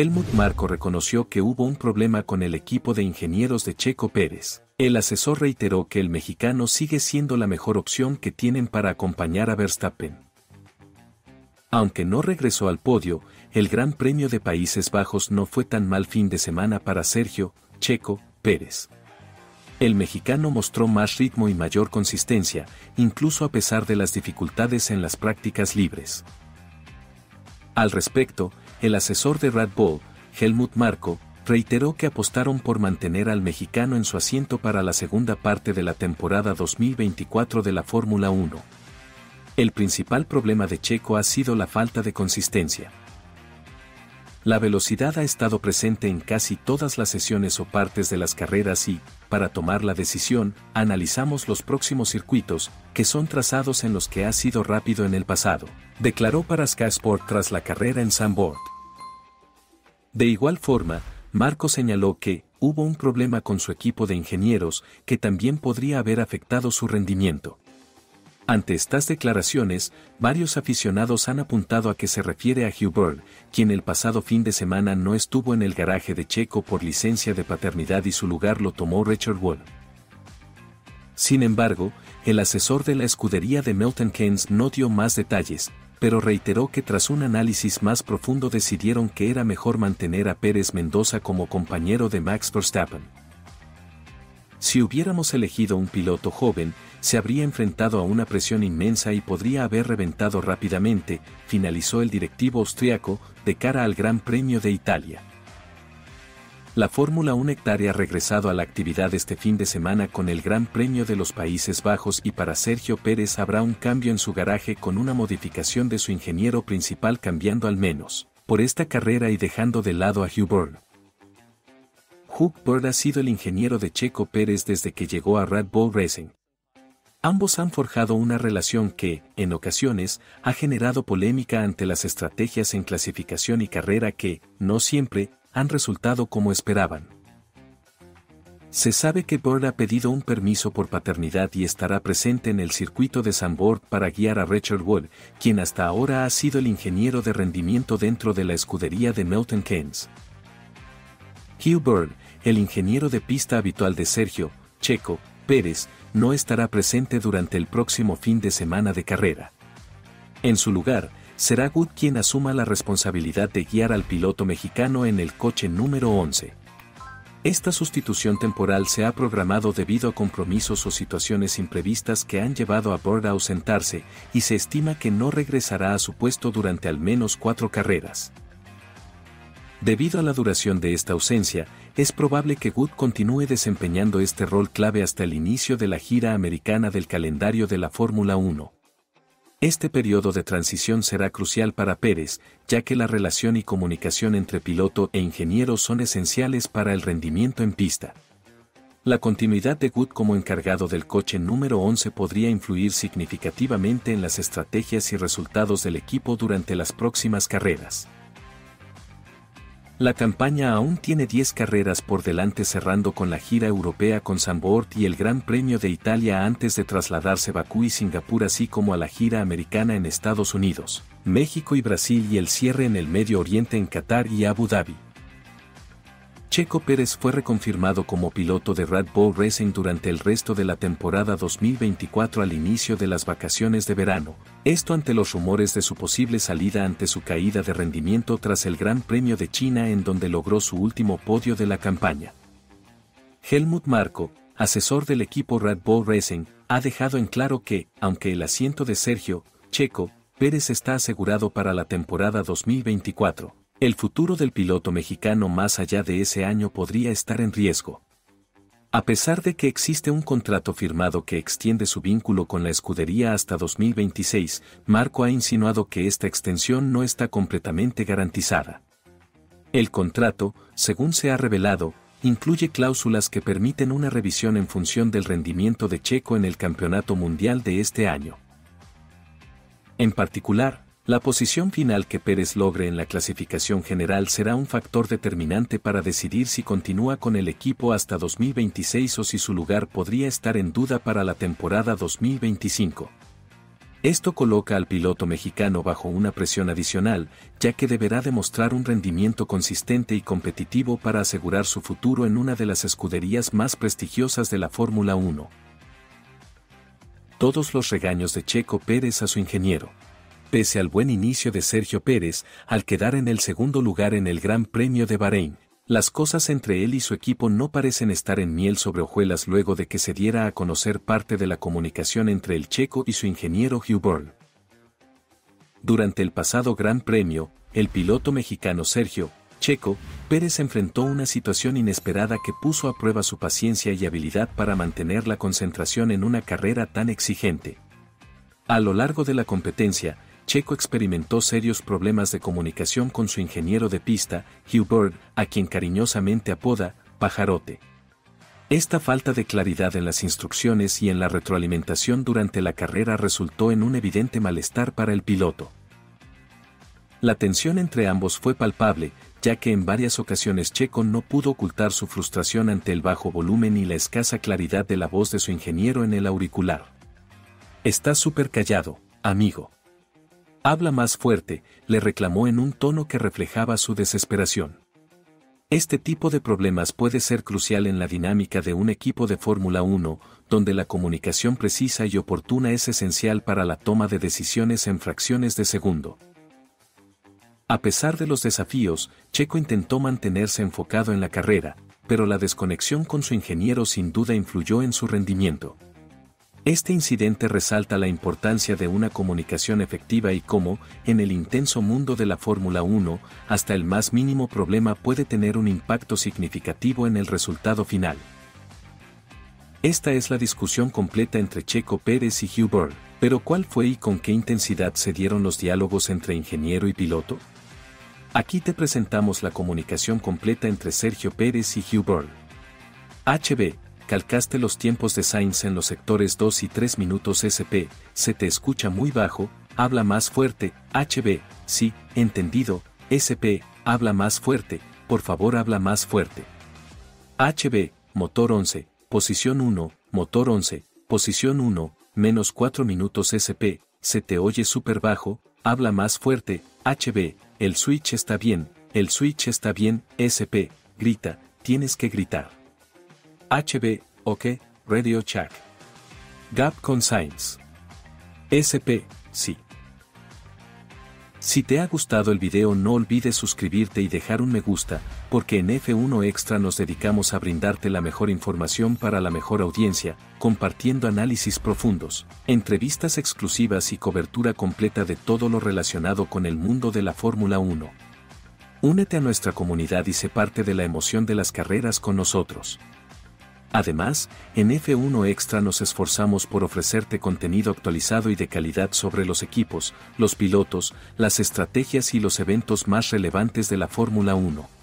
Helmut Marko reconoció que hubo un problema con el equipo de ingenieros de Checo Pérez. El asesor reiteró que el mexicano sigue siendo la mejor opción que tienen para acompañar a Verstappen. Aunque no regresó al podio, el Gran Premio de Países Bajos no fue tan mal fin de semana para Sergio, Checo, Pérez. El mexicano mostró más ritmo y mayor consistencia, incluso a pesar de las dificultades en las prácticas libres. Al respecto, el asesor de Red Bull, Helmut Marko, reiteró que apostaron por mantener al mexicano en su asiento para la segunda parte de la temporada 2024 de la Fórmula 1. El principal problema de Checo ha sido la falta de consistencia. La velocidad ha estado presente en casi todas las sesiones o partes de las carreras y, para tomar la decisión, analizamos los próximos circuitos, que son trazados en los que ha sido rápido en el pasado, declaró para Sky Sport tras la carrera en Sandboard. De igual forma, Marco señaló que, hubo un problema con su equipo de ingenieros que también podría haber afectado su rendimiento. Ante estas declaraciones, varios aficionados han apuntado a que se refiere a Byrne, quien el pasado fin de semana no estuvo en el garaje de Checo por licencia de paternidad y su lugar lo tomó Richard Wall. Sin embargo, el asesor de la escudería de Milton Keynes no dio más detalles, pero reiteró que tras un análisis más profundo decidieron que era mejor mantener a Pérez Mendoza como compañero de Max Verstappen. Si hubiéramos elegido un piloto joven, se habría enfrentado a una presión inmensa y podría haber reventado rápidamente, finalizó el directivo austriaco, de cara al Gran Premio de Italia. La Fórmula 1 hectárea ha regresado a la actividad este fin de semana con el Gran Premio de los Países Bajos y para Sergio Pérez habrá un cambio en su garaje con una modificación de su ingeniero principal cambiando al menos, por esta carrera y dejando de lado a Hugh Byrne. Hugh ha sido el ingeniero de Checo Pérez desde que llegó a Red Bull Racing, Ambos han forjado una relación que, en ocasiones, ha generado polémica ante las estrategias en clasificación y carrera que, no siempre, han resultado como esperaban. Se sabe que Bird ha pedido un permiso por paternidad y estará presente en el circuito de Sandboard para guiar a Richard Wood, quien hasta ahora ha sido el ingeniero de rendimiento dentro de la escudería de Milton Keynes. Hugh Bird, el ingeniero de pista habitual de Sergio, Checo, Pérez, no estará presente durante el próximo fin de semana de carrera. En su lugar, será Good quien asuma la responsabilidad de guiar al piloto mexicano en el coche número 11. Esta sustitución temporal se ha programado debido a compromisos o situaciones imprevistas que han llevado a Bird a ausentarse, y se estima que no regresará a su puesto durante al menos cuatro carreras. Debido a la duración de esta ausencia, es probable que Wood continúe desempeñando este rol clave hasta el inicio de la gira americana del calendario de la Fórmula 1. Este periodo de transición será crucial para Pérez, ya que la relación y comunicación entre piloto e ingeniero son esenciales para el rendimiento en pista. La continuidad de Wood como encargado del coche número 11 podría influir significativamente en las estrategias y resultados del equipo durante las próximas carreras. La campaña aún tiene 10 carreras por delante cerrando con la gira europea con Zandvoort y el Gran Premio de Italia antes de trasladarse a Bakú y Singapur así como a la gira americana en Estados Unidos, México y Brasil y el cierre en el Medio Oriente en Qatar y Abu Dhabi. Checo Pérez fue reconfirmado como piloto de Red Bull Racing durante el resto de la temporada 2024 al inicio de las vacaciones de verano, esto ante los rumores de su posible salida ante su caída de rendimiento tras el Gran Premio de China en donde logró su último podio de la campaña. Helmut Marko, asesor del equipo Red Bull Racing, ha dejado en claro que, aunque el asiento de Sergio, Checo, Pérez está asegurado para la temporada 2024, el futuro del piloto mexicano más allá de ese año podría estar en riesgo. A pesar de que existe un contrato firmado que extiende su vínculo con la escudería hasta 2026, Marco ha insinuado que esta extensión no está completamente garantizada. El contrato, según se ha revelado, incluye cláusulas que permiten una revisión en función del rendimiento de Checo en el Campeonato Mundial de este año. En particular, la posición final que Pérez logre en la clasificación general será un factor determinante para decidir si continúa con el equipo hasta 2026 o si su lugar podría estar en duda para la temporada 2025. Esto coloca al piloto mexicano bajo una presión adicional, ya que deberá demostrar un rendimiento consistente y competitivo para asegurar su futuro en una de las escuderías más prestigiosas de la Fórmula 1. Todos los regaños de Checo Pérez a su ingeniero. Pese al buen inicio de Sergio Pérez, al quedar en el segundo lugar en el Gran Premio de Bahrein, las cosas entre él y su equipo no parecen estar en miel sobre hojuelas luego de que se diera a conocer parte de la comunicación entre el checo y su ingeniero Hugh Bourne. Durante el pasado Gran Premio, el piloto mexicano Sergio, Checo, Pérez enfrentó una situación inesperada que puso a prueba su paciencia y habilidad para mantener la concentración en una carrera tan exigente. A lo largo de la competencia, Checo experimentó serios problemas de comunicación con su ingeniero de pista, Hugh Bird, a quien cariñosamente apoda Pajarote. Esta falta de claridad en las instrucciones y en la retroalimentación durante la carrera resultó en un evidente malestar para el piloto. La tensión entre ambos fue palpable, ya que en varias ocasiones Checo no pudo ocultar su frustración ante el bajo volumen y la escasa claridad de la voz de su ingeniero en el auricular. Está súper callado, amigo. Habla más fuerte, le reclamó en un tono que reflejaba su desesperación. Este tipo de problemas puede ser crucial en la dinámica de un equipo de Fórmula 1, donde la comunicación precisa y oportuna es esencial para la toma de decisiones en fracciones de segundo. A pesar de los desafíos, Checo intentó mantenerse enfocado en la carrera, pero la desconexión con su ingeniero sin duda influyó en su rendimiento. Este incidente resalta la importancia de una comunicación efectiva y cómo, en el intenso mundo de la Fórmula 1, hasta el más mínimo problema puede tener un impacto significativo en el resultado final. Esta es la discusión completa entre Checo Pérez y Hugh pero ¿cuál fue y con qué intensidad se dieron los diálogos entre ingeniero y piloto? Aquí te presentamos la comunicación completa entre Sergio Pérez y Hugh. HB, calcaste los tiempos de Sainz en los sectores 2 y 3 minutos SP, se te escucha muy bajo, habla más fuerte, HB, sí, entendido, SP, habla más fuerte, por favor habla más fuerte. HB, motor 11, posición 1, motor 11, posición 1, menos 4 minutos SP, se te oye súper bajo, habla más fuerte, HB, el switch está bien, el switch está bien, SP, grita, tienes que gritar. HB, OK, Radio Check. Gap con Science. SP, sí. Si te ha gustado el video no olvides suscribirte y dejar un me gusta, porque en F1 Extra nos dedicamos a brindarte la mejor información para la mejor audiencia, compartiendo análisis profundos, entrevistas exclusivas y cobertura completa de todo lo relacionado con el mundo de la Fórmula 1. Únete a nuestra comunidad y sé parte de la emoción de las carreras con nosotros. Además, en F1 Extra nos esforzamos por ofrecerte contenido actualizado y de calidad sobre los equipos, los pilotos, las estrategias y los eventos más relevantes de la Fórmula 1.